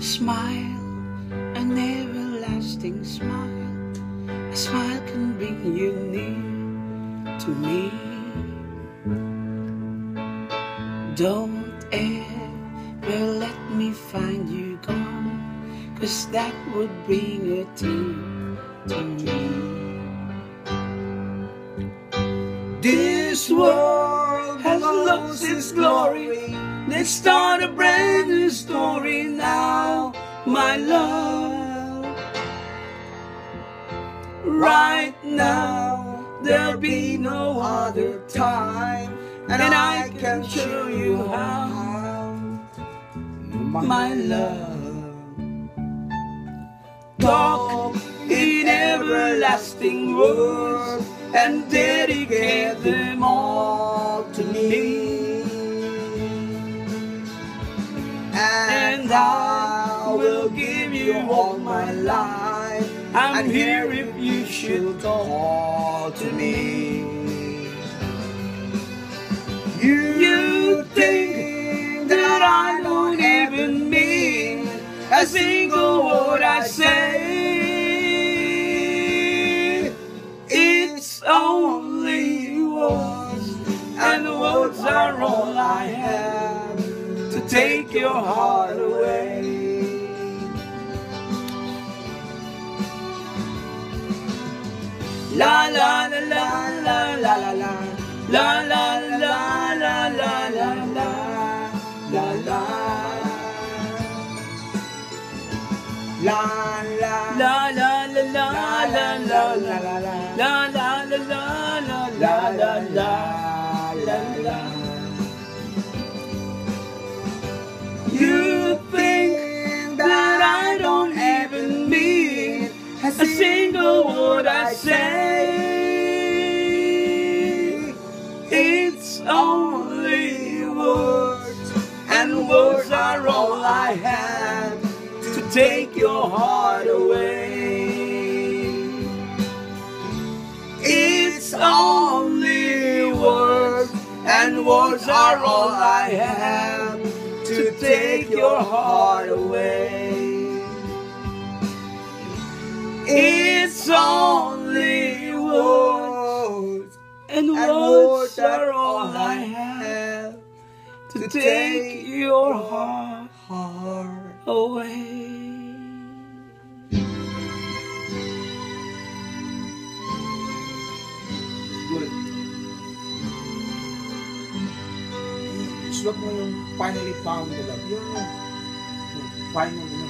Smile, an everlasting smile. A smile can bring you near to me. Don't ever let me find you gone, cause that would bring a tear to me. This world has lost its glory. Let's start a brand new story now, my love. Right now, there'll be no other time, and I can show you how, my love. Talk in everlasting words and dedicate them all to me. And I will give you all my life. I'm here if you should call to me. You think that I don't even mean a single word I say. It's only words, and words are all I have to take your heart away. La la la la la la la la la la la la la la la la la La la La la la la la la la la la la la la la la la la la la You think that I don't even mean a single word I say words are all I have to take your heart away. It's only words, and words are all I have to take your heart away. It's only words, and words are all I have to take your heart heart. away. Good. Sulat mo yung finally found the love. Yung, yung final, yung